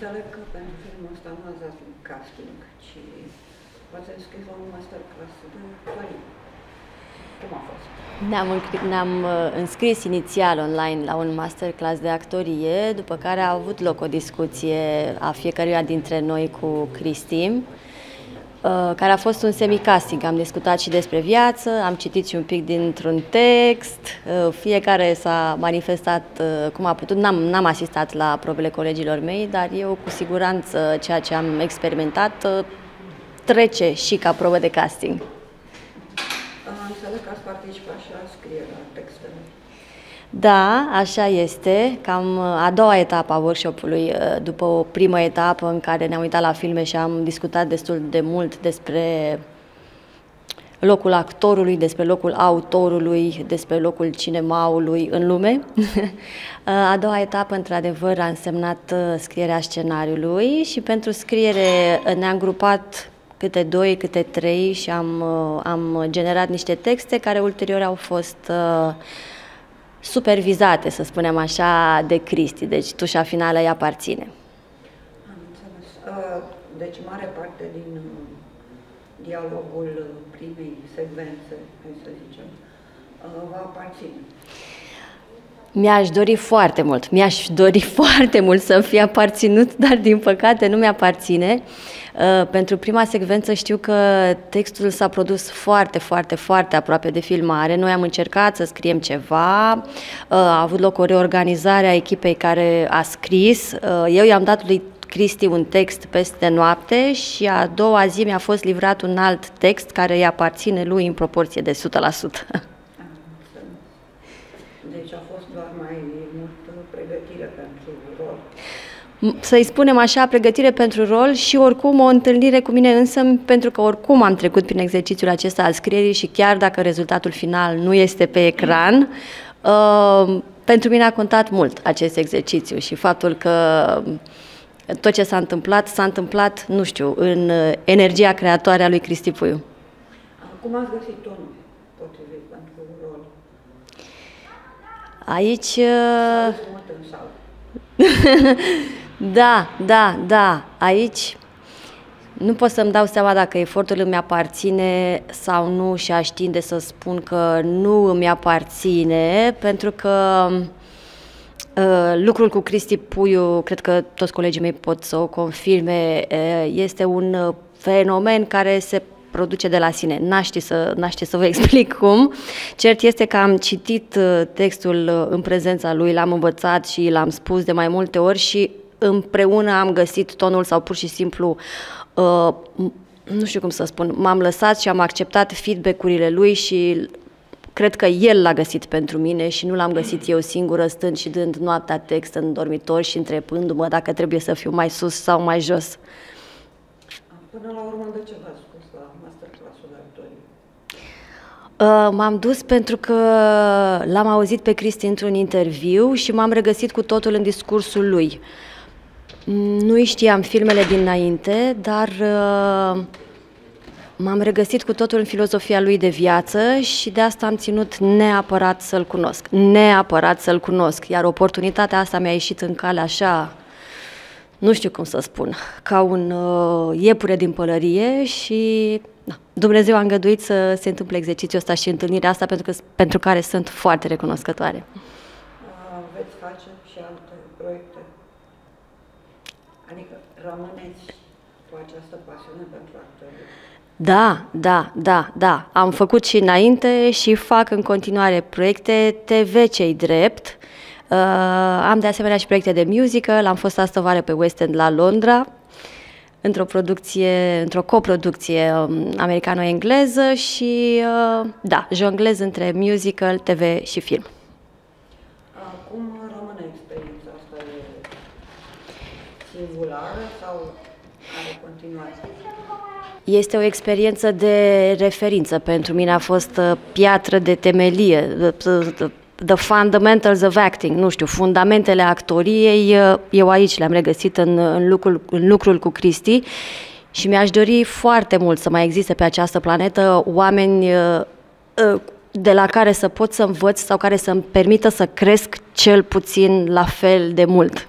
Înțeleg că pentru filmul ăsta nu ați dat un casting, ci v-ați înscris la un masterclass de actorie. Cum a fost? Ne-am, ne-am uh, înscris inițial online la un masterclass de actorie, după care a avut loc o discuție a fiecăruia dintre noi cu Cristi, uh, care a fost un semicasting. Am discutat și despre viață, am citit și un pic dintr-un text, uh, fiecare s-a manifestat cum a putut. N-am, n-am asistat la probele colegilor mei, dar eu cu siguranță ceea ce am experimentat trece și ca probă de casting înțeleg că ați participat și la scrierea textelor. Da, așa este. Cam a doua etapă a workshopului, uh, după o primă etapă în care ne-am uitat la filme și am discutat destul de mult despre locul actorului, despre locul autorului, despre locul cinemaului în lume. a doua etapă, într-adevăr, a însemnat uh, scrierea scenariului și pentru scriere ne-am grupat câte doi, câte trei și am, uh, am generat niște texte care ulterior au fost uh, supervizate, să spunem așa, de Cristi. Deci tușa finală îi aparține. Am înțeles. Uh, deci mare parte din dialogul primei secvențe, hai să zicem, vă aparține. Mi-aș dori foarte mult, mi-aș dori foarte mult să-mi fie aparținut, dar din păcate nu mi-aparține. Uh, pentru prima secvență știu că textul s-a produs foarte, foarte, foarte aproape de filmare. Noi am încercat să scriem ceva, uh, a avut loc o reorganizare a echipei care a scris. Uh, eu i-am dat lui Cristi un text peste noapte și a doua zi mi-a fost livrat un alt text care îi aparține lui în proporție de 100%. să-i spunem așa, pregătire pentru rol și oricum o întâlnire cu mine însă, pentru că oricum am trecut prin exercițiul acesta al scrierii și chiar dacă rezultatul final nu este pe ecran, uh, pentru mine a contat mult acest exercițiu și faptul că tot ce s-a întâmplat, s-a întâmplat, nu știu, în energia creatoare a lui Cristi Puiu. Cum ați găsit tonul potrivit pentru rol? Aici... Uh... Da, da, da. Aici nu pot să-mi dau seama dacă efortul îmi aparține sau nu și aș tinde să spun că nu îmi aparține, pentru că uh, lucrul cu Cristi Puiu, cred că toți colegii mei pot să o confirme, uh, este un fenomen care se produce de la sine. N-aș ști să, n-aș ști să vă explic cum. Cert este că am citit uh, textul uh, în prezența lui, l-am învățat și l-am spus de mai multe ori și împreună am găsit tonul sau pur și simplu uh, nu știu cum să spun, m-am lăsat și am acceptat feedback-urile lui și cred că el l-a găsit pentru mine și nu l-am găsit eu singură stând și dând noaptea text în dormitor și întrebându-mă dacă trebuie să fiu mai sus sau mai jos. Până la urmă, de ce v-ați spus la masterclass-ul de actorie? Uh, m-am dus pentru că l-am auzit pe Cristi într-un interviu și m-am regăsit cu totul în discursul lui. Uh, nu știam filmele dinainte, dar uh, m-am regăsit cu totul în filozofia lui de viață și de asta am ținut neapărat să-l cunosc. Neapărat să-l cunosc. Iar oportunitatea asta mi-a ieșit în cale așa, nu știu cum să spun, ca un uh, iepure din pălărie și da, Dumnezeu a îngăduit să se întâmple exercițiul ăsta și întâlnirea asta pentru, că, pentru care sunt foarte recunoscătoare. Veți face și alte proiecte Adică rămâneți cu această pasiune pentru actorie? Da, da, da, da. Am făcut și înainte și fac în continuare proiecte TV cei drept. Uh, am de asemenea și proiecte de musical. Am fost astă vară pe West End la Londra într-o producție, într-o coproducție um, americano-engleză și uh, da, jonglez între musical, TV și film. singulară sau are continuație? Este o experiență de referință. Pentru mine a fost uh, piatră de temelie, the, the fundamentals of acting, nu știu, fundamentele actoriei, uh, eu aici le-am regăsit în, în, lucrul, în lucrul cu Cristi și mi-aș dori foarte mult să mai existe pe această planetă oameni uh, de la care să pot să învăț sau care să-mi permită să cresc cel puțin la fel de mult.